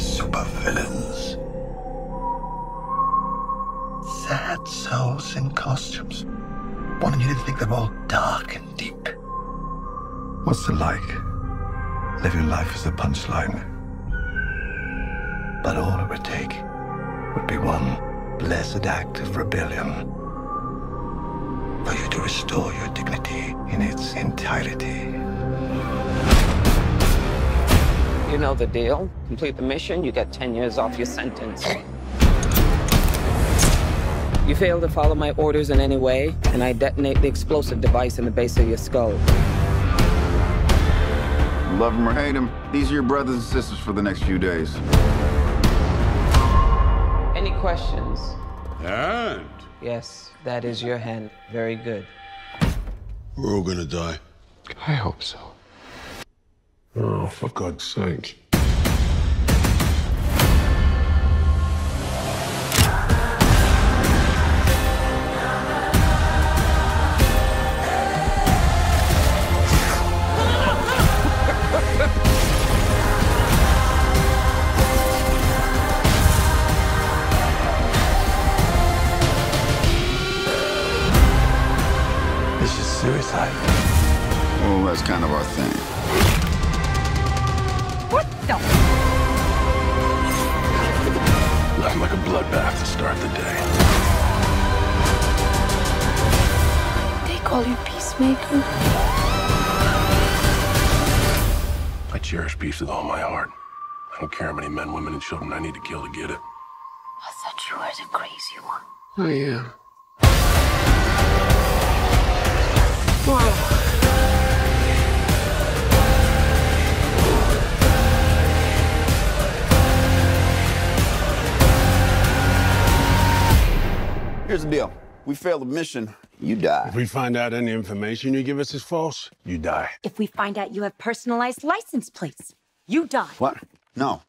supervillains. Sad souls in costumes. Wanting you to think they're all dark and deep. What's it like? Living life as a punchline. But all it would take would be one blessed act of rebellion for you to restore your dignity in its entirety. You know the deal. Complete the mission, you get 10 years off your sentence. You fail to follow my orders in any way, and I detonate the explosive device in the base of your skull. Love him or hate him, these are your brothers and sisters for the next few days. Any questions? Hand? Yes, that is your hand. Very good. we're all gonna die. I hope so. Oh, for God's sake. This is suicide. Well, that's kind of our thing. What the? Nothing like a bloodbath to start the day. They call you Peacemaker? I cherish peace with all my heart. I don't care how many men, women, and children I need to kill to get it. I thought you were the crazy one. I am. Here's the deal. We fail the mission, you die. If we find out any information you give us is false, you die. If we find out you have personalized license plates, you die. What? No.